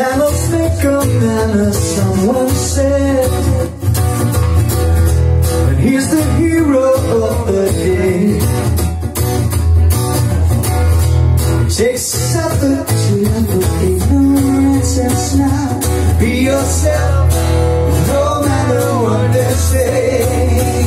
I don't think man as someone said. And he's the hero of the day. Takes us out the temple, ignorance and snob Be yourself, no matter what they say.